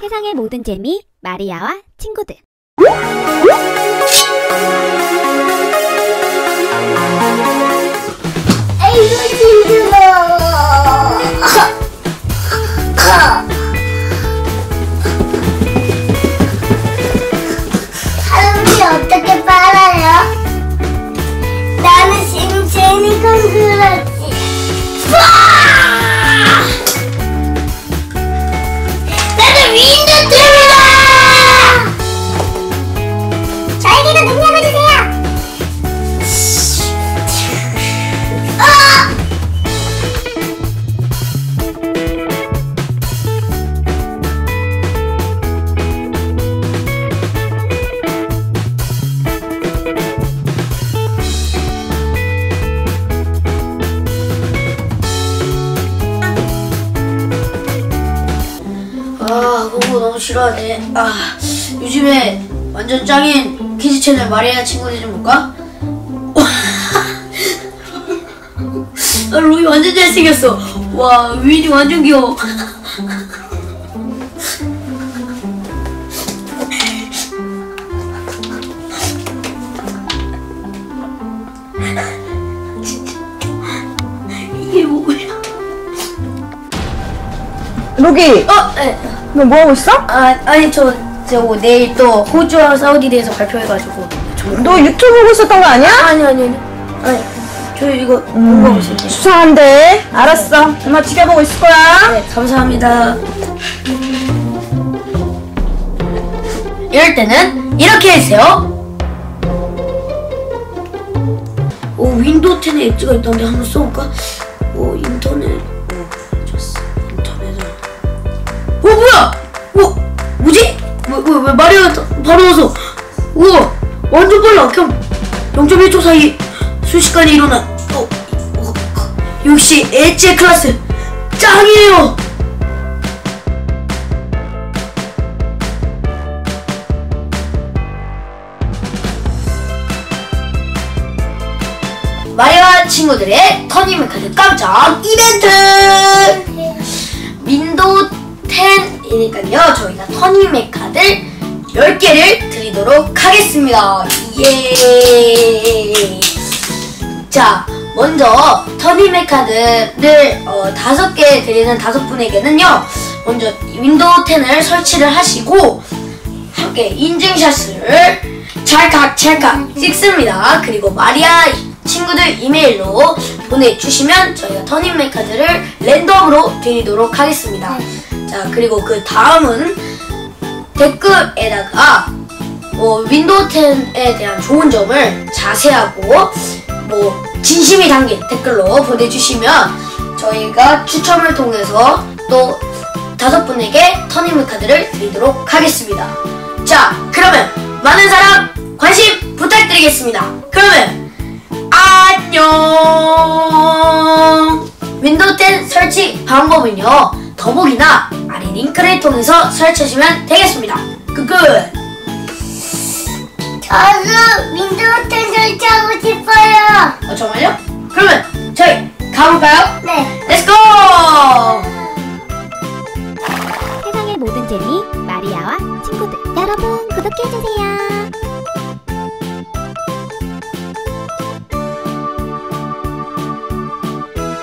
세상의 모든 재미 마리아와 친구들. 어떻게 빨아요? 나는 심체니까 그렇지. 아, 공부 너무 싫어하네. 아, 요즘에 완전 짱인 키즈 채널 마리아 친구들 좀 볼까? 아, 로이 완전 잘생겼어. 와, 윈이 완전 귀여워. 로기, 어, 네. 너뭐 하고 있어? 아, 아니 저, 저 내일 또 호주와 사우디에 대해서 발표해가지고 저, 너 유튜브 보고 있었던 거 아니야? 아니 아니 아니 아니 저 이거 공부하고 있어요 수상한데. 알았어. 엄마 지켜보고 있을 거야. 네 감사합니다 이럴 때는 이렇게 해주세요 오 윈도우 10에 엣지가 있던데 한번 써볼까? 왜, 왜, 왜 마리아 바로 와서 우와 완전 빨라. 그냥 0.1초 사이 순식간에 일어나. 어, 어, 역시 엣지 클래스 짱이에요. 마리아 친구들의 터니맨 카드 깜짝 이벤트! 10이니까요. 저희가 터닝메카드를 10개를 드리도록 하겠습니다. 예! 자, 먼저 터닝메카드를 어, 5개 드리는 5분에게는요. 먼저 윈도우 10을 설치를 하시고 함께 인증샷을 찰칵 찰칵 찍습니다. 그리고 말이야와 친구들 이메일로 보내주시면 저희가 터닝메카드를 랜덤으로 드리도록 하겠습니다. 자 그리고 그 다음은 댓글에다가 뭐 윈도우 10에 대한 좋은 점을 자세하고 뭐 진심이 담긴 댓글로 보내주시면 저희가 추첨을 통해서 또 다섯 분에게 터닝메카드를 드리도록 하겠습니다. 자, 그러면 많은 사랑, 관심 부탁드리겠습니다. 그러면 안녕. 윈도우 10 설치 방법은요. 더보기나 링크를 통해서 설치하시면 되겠습니다. 끝끝! 저는 윈도우 10 설치하고 싶어요. 어, 정말요? 그러면 저희 가볼까요? 네. Let's go! 세상의 모든 재미 말이야와 친구들 여러분 구독해주세요.